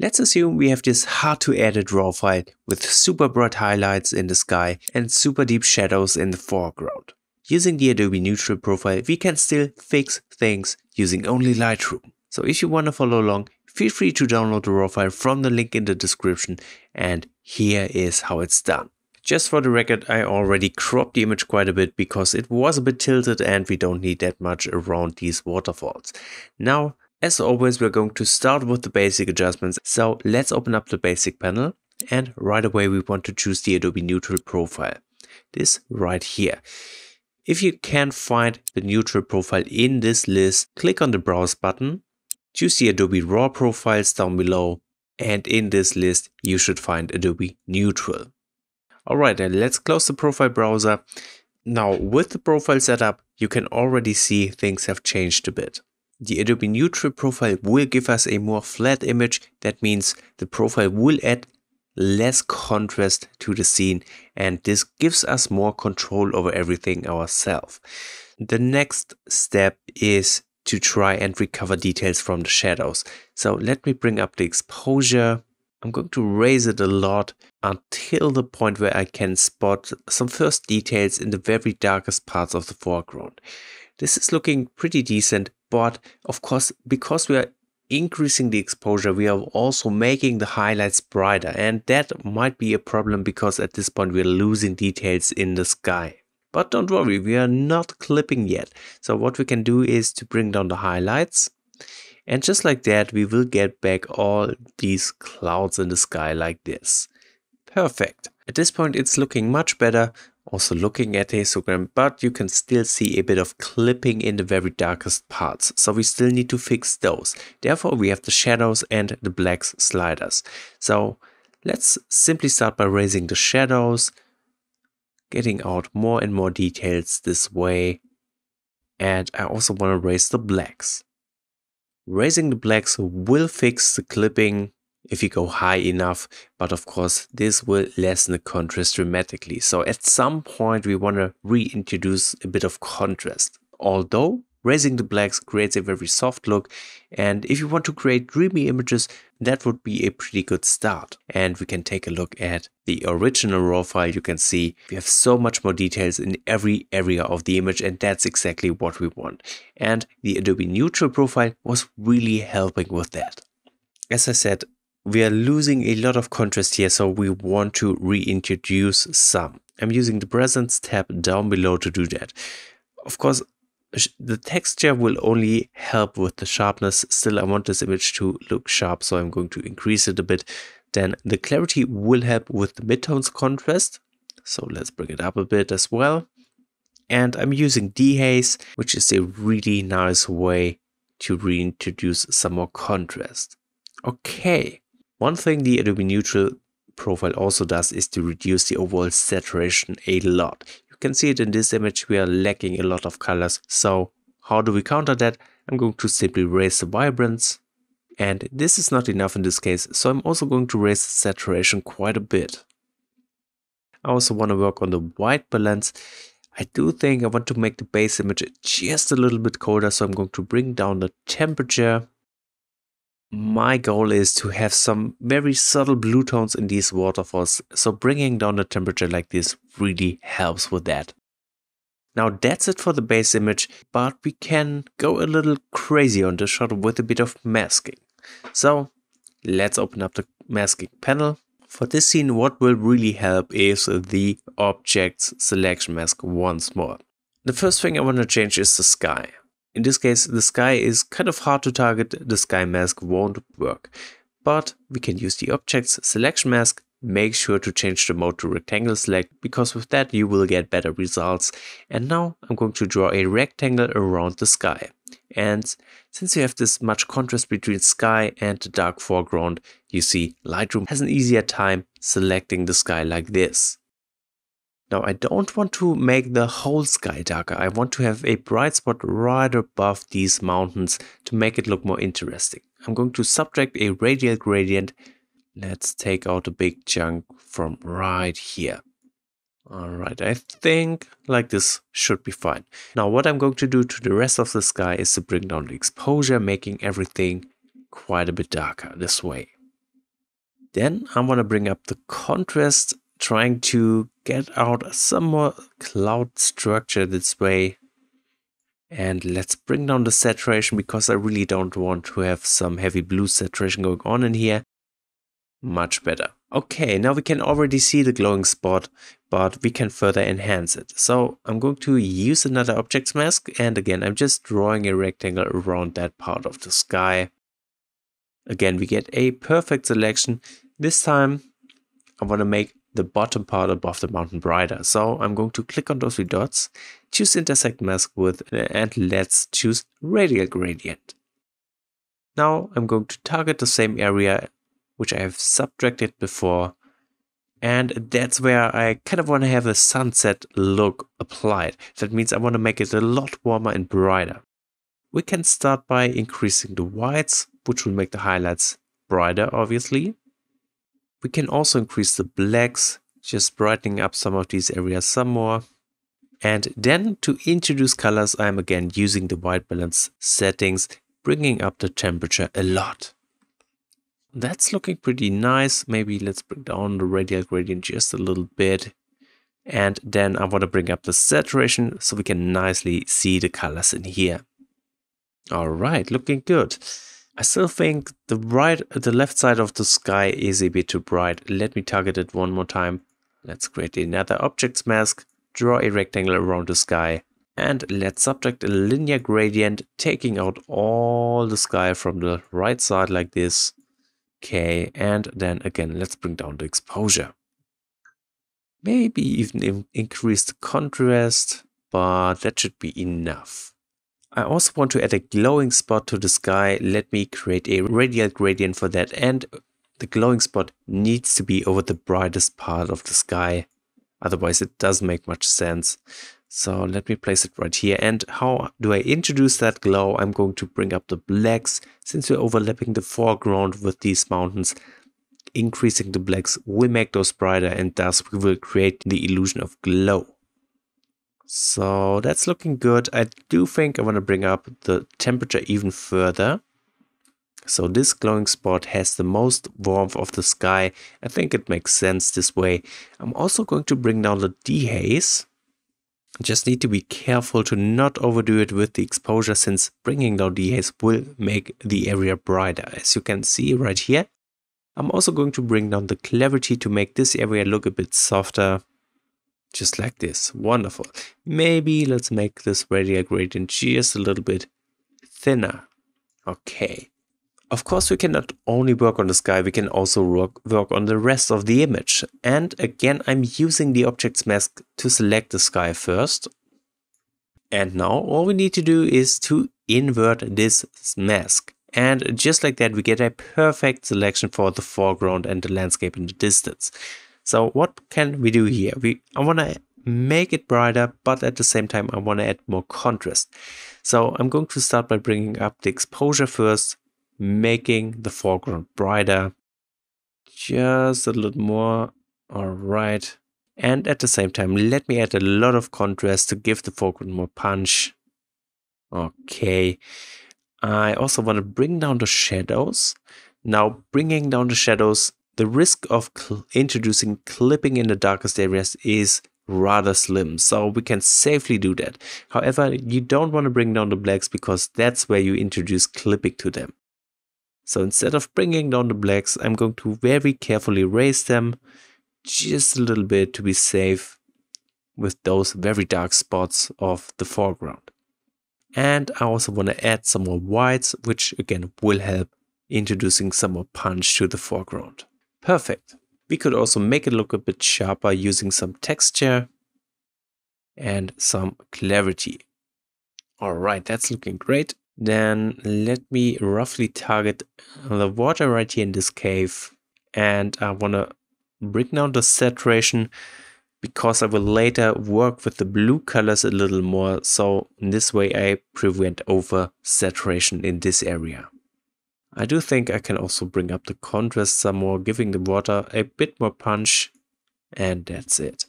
Let's assume we have this hard to edit raw file with super bright highlights in the sky and super deep shadows in the foreground. Using the Adobe Neutral profile, we can still fix things using only Lightroom. So if you want to follow along, feel free to download the raw file from the link in the description and here is how it's done. Just for the record, I already cropped the image quite a bit because it was a bit tilted and we don't need that much around these waterfalls. Now, as always, we're going to start with the basic adjustments. So let's open up the basic panel and right away we want to choose the Adobe Neutral profile. This right here. If you can't find the neutral profile in this list, click on the browse button, choose the Adobe RAW profiles down below, and in this list you should find Adobe Neutral. Alright then let's close the profile browser. Now with the profile setup you can already see things have changed a bit. The Adobe Neutral profile will give us a more flat image. That means the profile will add less contrast to the scene and this gives us more control over everything ourselves. The next step is to try and recover details from the shadows. So let me bring up the exposure. I'm going to raise it a lot until the point where I can spot some first details in the very darkest parts of the foreground. This is looking pretty decent, but of course, because we are increasing the exposure, we are also making the highlights brighter. And that might be a problem because at this point we're losing details in the sky. But don't worry, we are not clipping yet. So what we can do is to bring down the highlights. And just like that, we will get back all these clouds in the sky like this. Perfect. At this point, it's looking much better also looking at the histogram, but you can still see a bit of clipping in the very darkest parts. So we still need to fix those. Therefore, we have the shadows and the blacks sliders. So let's simply start by raising the shadows, getting out more and more details this way. And I also want to raise the blacks. Raising the blacks will fix the clipping if you go high enough, but of course this will lessen the contrast dramatically. So at some point we want to reintroduce a bit of contrast. Although raising the blacks creates a very soft look and if you want to create dreamy images that would be a pretty good start. And we can take a look at the original raw file. You can see we have so much more details in every area of the image and that's exactly what we want. And the Adobe Neutral profile was really helping with that. As I said, we are losing a lot of contrast here, so we want to reintroduce some. I'm using the presence tab down below to do that. Of course, the texture will only help with the sharpness. Still, I want this image to look sharp, so I'm going to increase it a bit. Then the clarity will help with the midtones contrast. So let's bring it up a bit as well. And I'm using dehaze, which is a really nice way to reintroduce some more contrast. Okay, one thing the Adobe Neutral profile also does is to reduce the overall saturation a lot. You can see it in this image, we are lacking a lot of colors. So how do we counter that? I'm going to simply raise the vibrance and this is not enough in this case, so I'm also going to raise the saturation quite a bit. I also want to work on the white balance. I do think I want to make the base image just a little bit colder, so I'm going to bring down the temperature my goal is to have some very subtle blue tones in these waterfalls, so bringing down the temperature like this really helps with that. Now that's it for the base image, but we can go a little crazy on this shot with a bit of masking. So let's open up the masking panel. For this scene, what will really help is the objects selection mask once more. The first thing I want to change is the sky. In this case, the sky is kind of hard to target, the sky mask won't work. But we can use the objects selection mask, make sure to change the mode to rectangle select because with that you will get better results. And now I'm going to draw a rectangle around the sky. And since you have this much contrast between sky and the dark foreground, you see Lightroom has an easier time selecting the sky like this. Now I don't want to make the whole sky darker. I want to have a bright spot right above these mountains to make it look more interesting. I'm going to subtract a radial gradient. Let's take out a big chunk from right here. Alright, I think like this should be fine. Now what I'm going to do to the rest of the sky is to bring down the exposure, making everything quite a bit darker this way. Then I'm going to bring up the contrast, trying to get out some more cloud structure this way. And let's bring down the saturation because I really don't want to have some heavy blue saturation going on in here. Much better. Okay, now we can already see the glowing spot, but we can further enhance it. So I'm going to use another objects mask. And again, I'm just drawing a rectangle around that part of the sky. Again, we get a perfect selection. This time, I want to make the bottom part above the mountain brighter. So I'm going to click on those three dots, choose intersect mask with, uh, and let's choose radial gradient. Now I'm going to target the same area which I have subtracted before. And that's where I kind of want to have a sunset look applied. That means I want to make it a lot warmer and brighter. We can start by increasing the whites, which will make the highlights brighter, obviously. We can also increase the blacks, just brightening up some of these areas some more. And then to introduce colors, I'm again using the white balance settings, bringing up the temperature a lot. That's looking pretty nice. Maybe let's bring down the radial gradient just a little bit. And then I want to bring up the saturation so we can nicely see the colors in here. All right, looking good. I still think the right, the left side of the sky is a bit too bright. Let me target it one more time. Let's create another objects mask, draw a rectangle around the sky, and let's subtract a linear gradient, taking out all the sky from the right side like this. Okay, and then again, let's bring down the exposure. Maybe even increase the contrast, but that should be enough. I also want to add a glowing spot to the sky. Let me create a radial gradient for that. And the glowing spot needs to be over the brightest part of the sky. Otherwise it doesn't make much sense. So let me place it right here. And how do I introduce that glow? I'm going to bring up the blacks since we're overlapping the foreground with these mountains. Increasing the blacks will make those brighter and thus we will create the illusion of glow. So that's looking good. I do think I want to bring up the temperature even further. So this glowing spot has the most warmth of the sky. I think it makes sense this way. I'm also going to bring down the dehaze just need to be careful to not overdo it with the exposure since bringing down dehaze will make the area brighter. As you can see right here, I'm also going to bring down the clarity to make this area look a bit softer. Just like this. Wonderful. Maybe let's make this radial gradient just a little bit thinner. Okay. Of course, we cannot only work on the sky, we can also work, work on the rest of the image. And again, I'm using the objects mask to select the sky first. And now all we need to do is to invert this mask. And just like that, we get a perfect selection for the foreground and the landscape in the distance. So what can we do here? We I want to make it brighter, but at the same time, I want to add more contrast. So I'm going to start by bringing up the exposure first making the foreground brighter just a little more. All right. And at the same time, let me add a lot of contrast to give the foreground more punch. Okay. I also want to bring down the shadows. Now, bringing down the shadows, the risk of cl introducing clipping in the darkest areas is rather slim, so we can safely do that. However, you don't want to bring down the blacks because that's where you introduce clipping to them. So instead of bringing down the blacks, I'm going to very carefully raise them just a little bit to be safe with those very dark spots of the foreground. And I also want to add some more whites, which again will help introducing some more punch to the foreground. Perfect. We could also make it look a bit sharper using some texture and some clarity. All right, that's looking great. Then let me roughly target the water right here in this cave. And I want to bring down the saturation because I will later work with the blue colors a little more. So in this way I prevent over saturation in this area. I do think I can also bring up the contrast some more, giving the water a bit more punch. And that's it.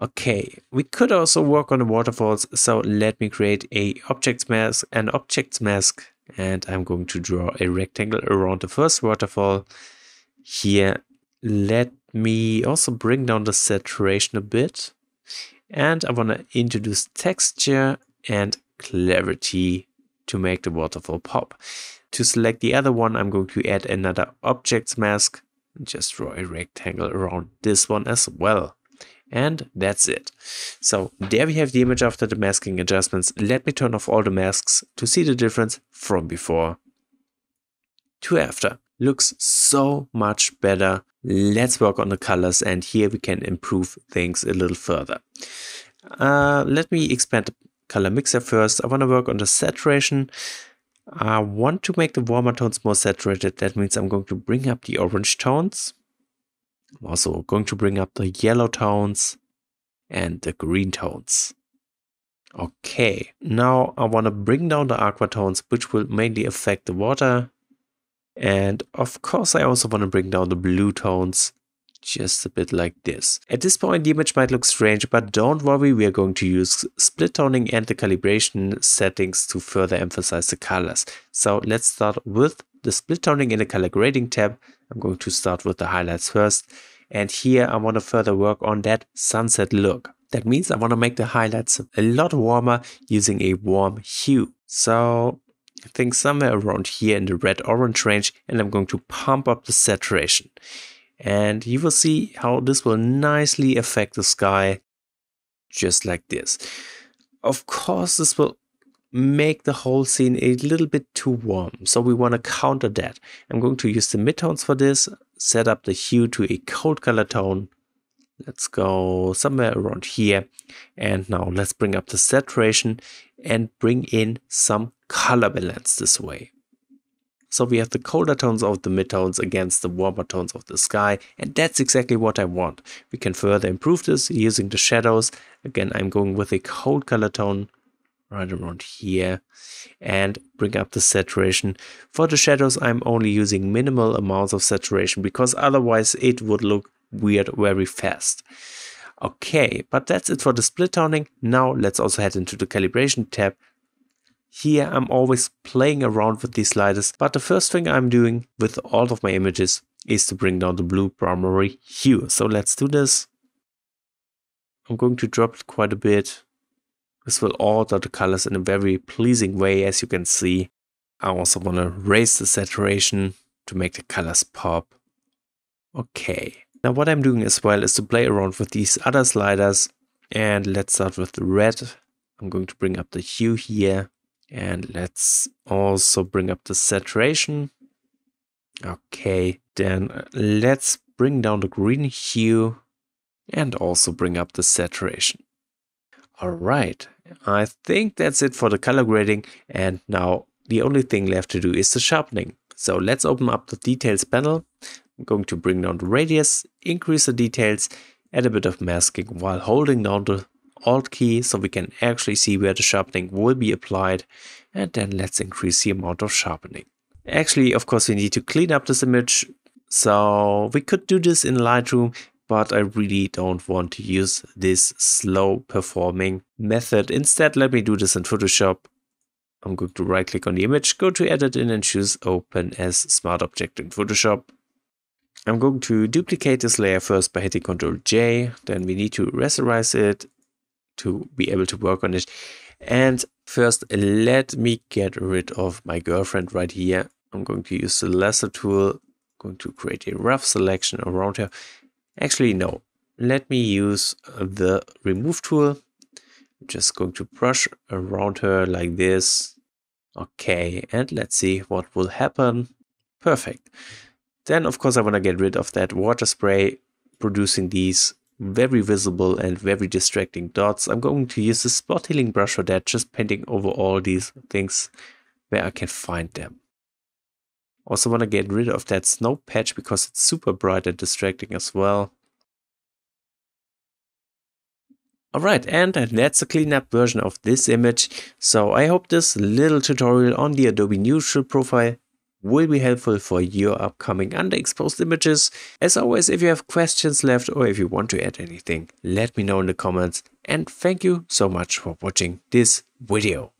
Okay, we could also work on the waterfalls. So let me create a objects mask, an objects mask, and I'm going to draw a rectangle around the first waterfall. here. Let me also bring down the saturation a bit. And I want to introduce texture and clarity to make the waterfall pop. To select the other one, I'm going to add another objects mask. Just draw a rectangle around this one as well. And that's it. So there we have the image after the masking adjustments. Let me turn off all the masks to see the difference from before to after. Looks so much better. Let's work on the colors and here we can improve things a little further. Uh, let me expand the color mixer first. I want to work on the saturation. I want to make the warmer tones more saturated. That means I'm going to bring up the orange tones. I'm also going to bring up the yellow tones and the green tones. Okay, now I want to bring down the aqua tones, which will mainly affect the water. And of course, I also want to bring down the blue tones, just a bit like this. At this point, the image might look strange, but don't worry, we are going to use split toning and the calibration settings to further emphasize the colors. So let's start with the split toning in the color grading tab. I'm going to start with the highlights first. And here I want to further work on that sunset look. That means I want to make the highlights a lot warmer using a warm hue. So I think somewhere around here in the red orange range and I'm going to pump up the saturation. And you will see how this will nicely affect the sky just like this. Of course, this will make the whole scene a little bit too warm. So we want to counter that. I'm going to use the midtones for this, set up the hue to a cold color tone. Let's go somewhere around here. And now let's bring up the saturation and bring in some color balance this way. So we have the colder tones of the midtones against the warmer tones of the sky. And that's exactly what I want. We can further improve this using the shadows. Again, I'm going with a cold color tone right around here and bring up the saturation. For the shadows, I'm only using minimal amounts of saturation because otherwise it would look weird very fast. Okay, but that's it for the split toning. Now let's also head into the calibration tab. Here I'm always playing around with these sliders, but the first thing I'm doing with all of my images is to bring down the blue primary hue. So let's do this. I'm going to drop it quite a bit this will alter the colors in a very pleasing way as you can see. I also want to raise the saturation to make the colors pop. Okay. Now what I'm doing as well is to play around with these other sliders and let's start with the red. I'm going to bring up the hue here and let's also bring up the saturation. Okay, then uh, let's bring down the green hue and also bring up the saturation. All right, I think that's it for the color grading and now the only thing left to do is the sharpening. So let's open up the details panel. I'm going to bring down the radius, increase the details, add a bit of masking while holding down the Alt key so we can actually see where the sharpening will be applied and then let's increase the amount of sharpening. Actually, of course, we need to clean up this image. So we could do this in Lightroom but I really don't want to use this slow performing method. Instead, let me do this in Photoshop. I'm going to right click on the image, go to edit in and choose open as smart object in Photoshop. I'm going to duplicate this layer first by hitting Ctrl J, then we need to rasterize it to be able to work on it. And first, let me get rid of my girlfriend right here. I'm going to use the lasso tool, going to create a rough selection around her Actually, no. Let me use the remove tool. I'm just going to brush around her like this. Okay, and let's see what will happen. Perfect. Then, of course, I want to get rid of that water spray producing these very visible and very distracting dots. I'm going to use the spot healing brush for that, just painting over all these things where I can find them. Also want to get rid of that snow patch because it's super bright and distracting as well. Alright, and that's a clean-up version of this image. So I hope this little tutorial on the Adobe Neutral profile will be helpful for your upcoming underexposed images. As always, if you have questions left or if you want to add anything, let me know in the comments. And thank you so much for watching this video.